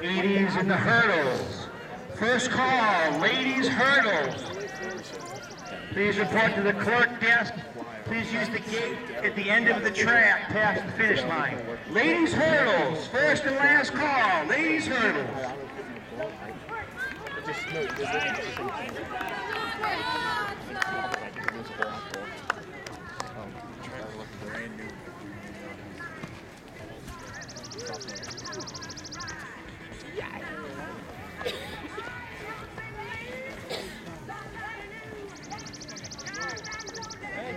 ladies in the hurdles. First call, ladies hurdles. Please report to the clerk desk. Please use the gate at the end of the track past the finish line. Ladies hurdles, first and last call, ladies hurdles.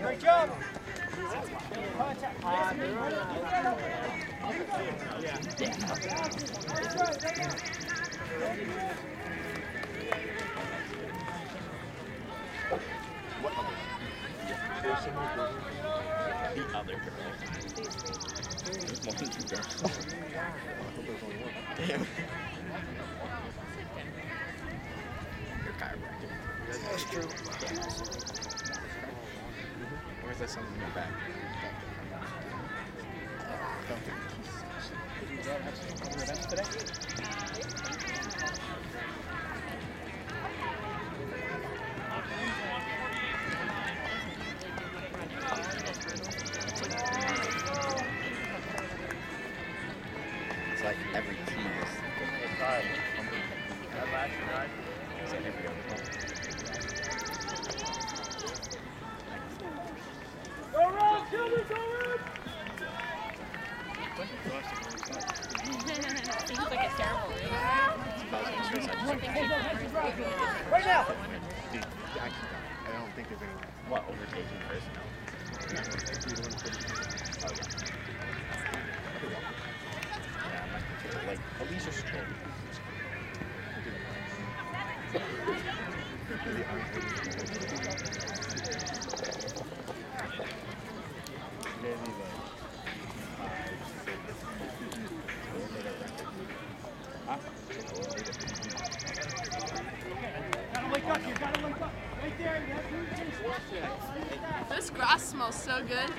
Great job. The other girl. There's more than two girls. Damn. You're chiropractic. That's true. Or is that something in the back? Sure. Like Alicia Stroll. Gotta wake up. You gotta wake up. Right there. You have to finish. This grass smells so good.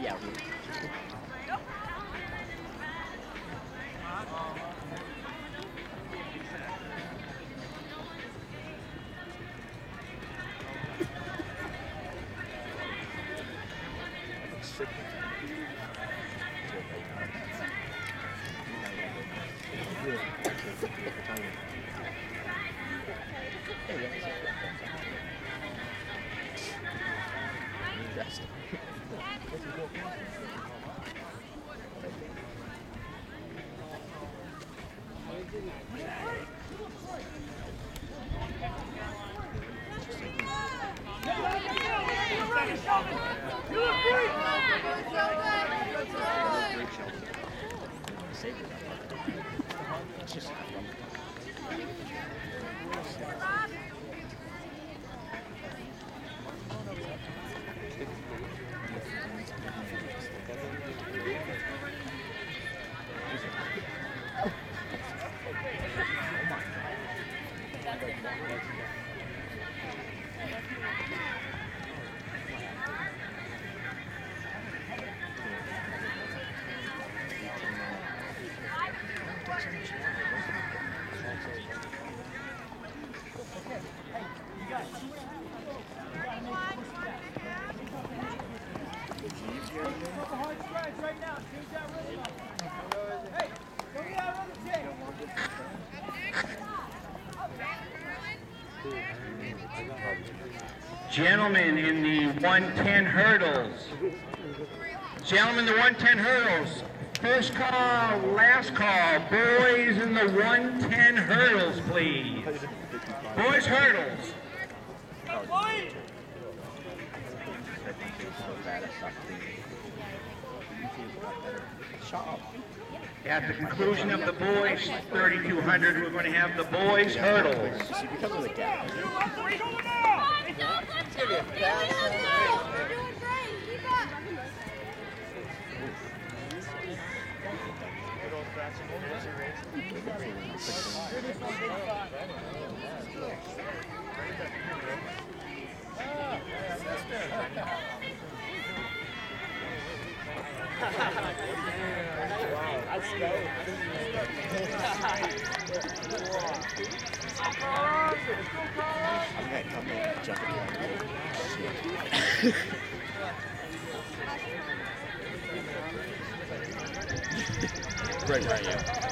Yeah. It's just Hard stretch right now. Change that rhythm up. Hey, go get out of the tank. Gentlemen in the 110 hurdles. Gentlemen, the 110 hurdles. First call, last call. Boys in the 110 hurdles, please. Boys hurdles. Up. At the conclusion of the boys 3200, we're going to have the boys hurdles. Right, right, yeah.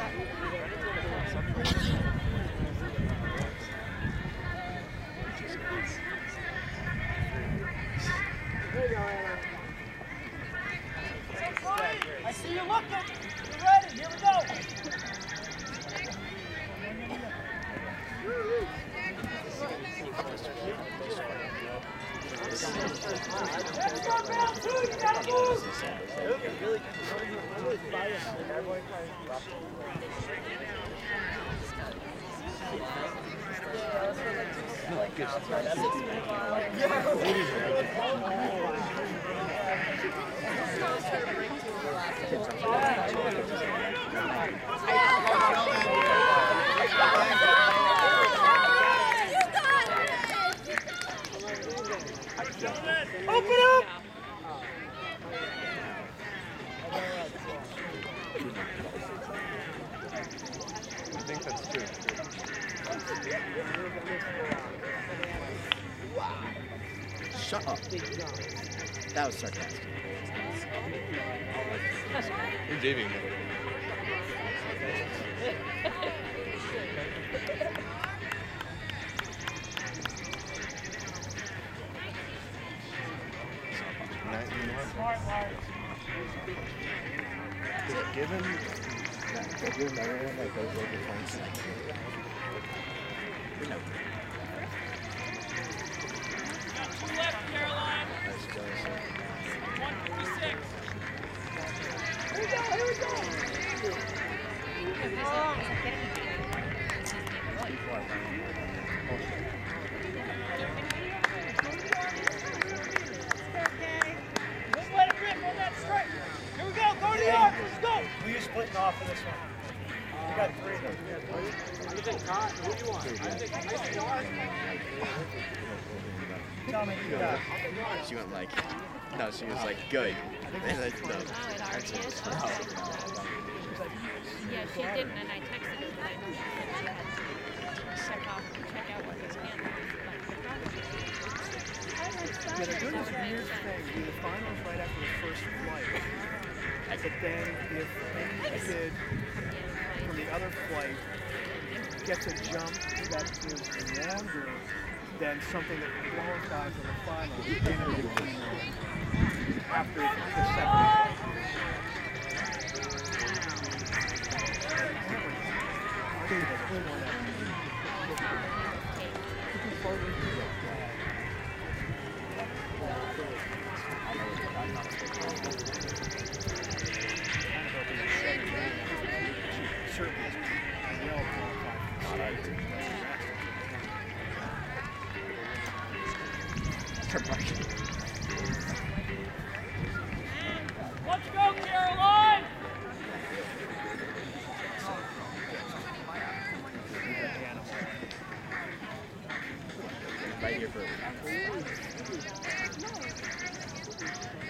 You gotta move. I think that's true. Shut up. That was sarcastic. Who's Davey? Give him, give him everyone that goes over points. No. Two left, Caroline. That's just, 156. people splitting off for this one? You got three of them. Tell me who you got. She went like, no, she was like, good. And then, no, Oh, it already actually, is? Yeah, she didn't, and I texted her, but I know she said she had to check off, check out what was in. Yeah, they're doing this weird thing. Do the finals right after the first flight. But then if any kid from the other flight gets a jump that is longer than something that qualifies for the finals, then it be after the second here for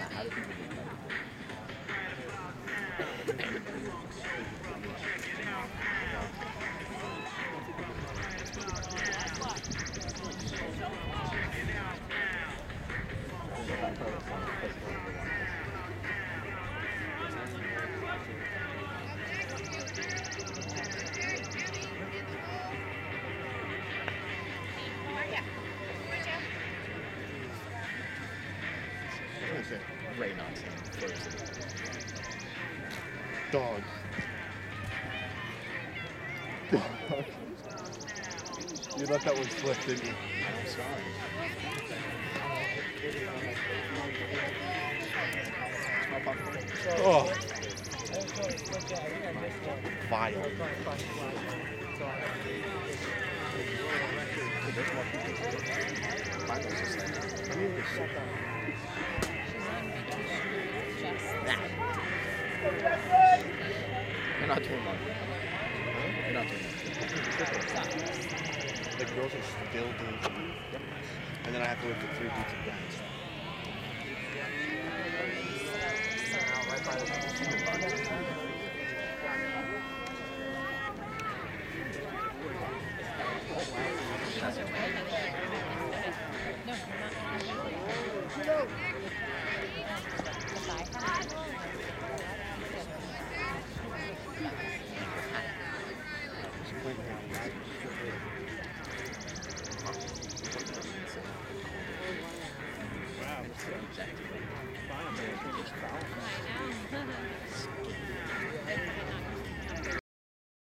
How do Dog. you thought that was slip, didn't you? I'm sorry. Oh. Vile. Finals is like, you're not doing that. You're not doing that. The girls are still doing fine. And then I have to lift the three beats of guys. No,